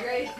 Great.